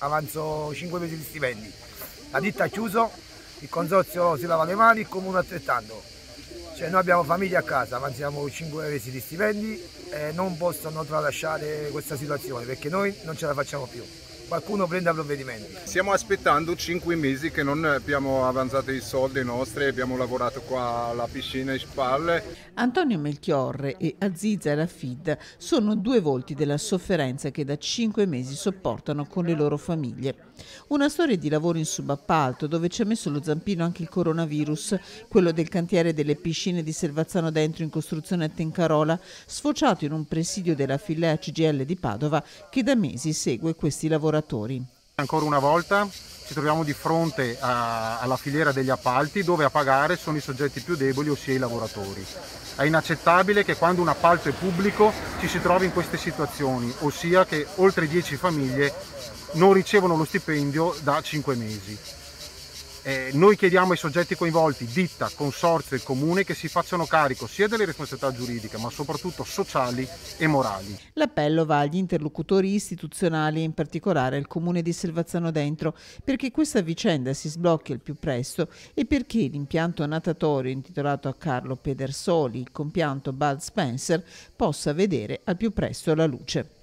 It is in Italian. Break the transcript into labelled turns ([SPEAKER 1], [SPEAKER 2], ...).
[SPEAKER 1] avanzo 5 mesi di stipendi. La ditta ha chiuso, il consorzio si lava le mani, il comune altrettanto. Cioè noi abbiamo famiglie a casa, avanziamo 5 mesi di stipendi e non possono tralasciare questa situazione perché noi non ce la facciamo più qualcuno prenda provvedimenti.
[SPEAKER 2] Stiamo aspettando 5 mesi che non abbiamo avanzato i soldi nostri, abbiamo lavorato qua alla piscina in spalle.
[SPEAKER 3] Antonio Melchiorre e Aziza Rafid sono due volti della sofferenza che da 5 mesi sopportano con le loro famiglie. Una storia di lavoro in subappalto dove ci ha messo lo zampino anche il coronavirus, quello del cantiere delle piscine di Selvazzano Dentro in costruzione a Tencarola, sfociato in un presidio della Filea CGL di Padova che da mesi segue questi lavoratori lavoratori.
[SPEAKER 4] Ancora una volta ci troviamo di fronte a, alla filiera degli appalti dove a pagare sono i soggetti più deboli, ossia i lavoratori. È inaccettabile che quando un appalto è pubblico ci si trovi in queste situazioni, ossia che oltre 10 famiglie non ricevono lo stipendio da 5 mesi. Eh, noi chiediamo ai soggetti coinvolti, ditta, consorzio e comune, che si facciano carico sia delle responsabilità giuridiche, ma soprattutto sociali e morali.
[SPEAKER 3] L'appello va agli interlocutori istituzionali, in particolare al comune di Selvazzano Dentro, perché questa vicenda si sblocchi al più presto e perché l'impianto natatorio intitolato a Carlo Pedersoli, il compianto Bud Spencer, possa vedere al più presto la luce.